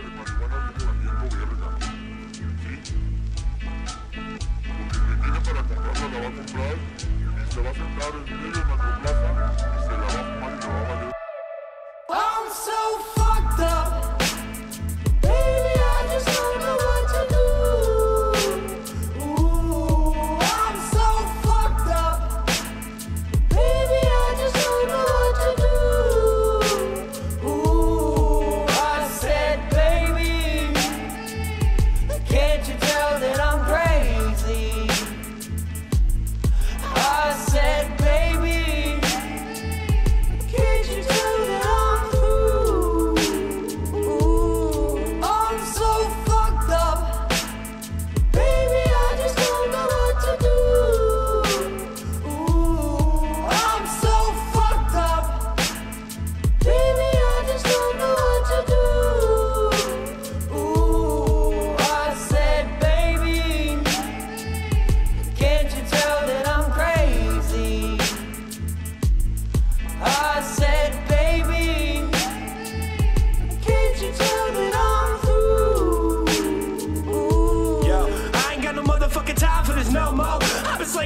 de marihuana viene valiendo verga. ¿Sí? Porque el que tiene para comprarla la va a comprar y se va a sentar en medio de nuestra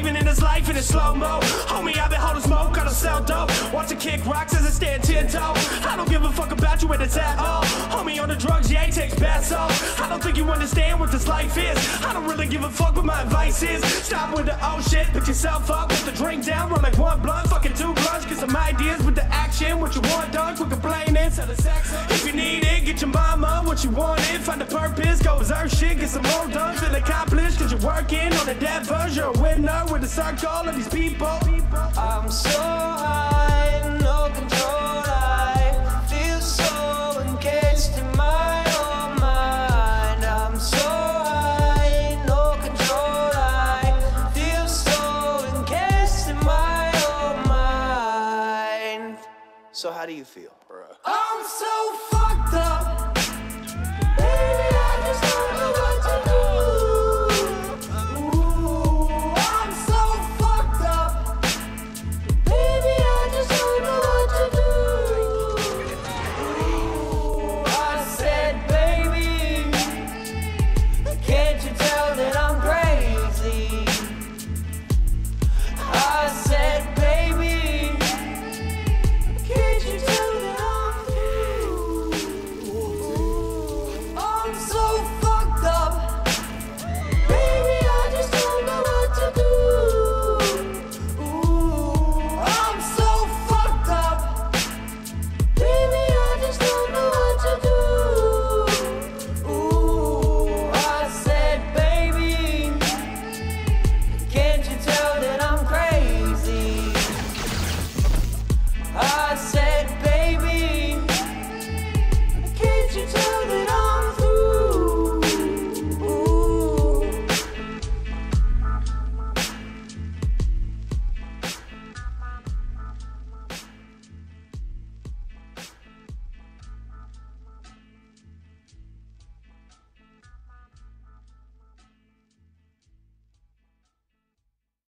Slaving in this life in a slow mo. Homie, I've been holding smoke, don't sell dope. Watching kick rocks as I stand ten toe. I don't give a fuck about you and it's at all. Homie, on the drugs, yeah, he takes baths off. I don't think you understand what this life is. I don't really give a fuck what my advice is. Stop with the oh shit, pick yourself up, put the drink down, run like one blunt, fucking two blunts. Get some ideas with the action, what you want done, quit complaining, sell the sex. If you need it, get your mama what you want it, find the purpose, go berserk shit, get some more done, on the dead version. Winner with a of these people. I'm so high, no control. I feel so in my own mind. I'm so high, no control. I feel so in my own mind. So how do you feel? Bro? I'm so fucked up.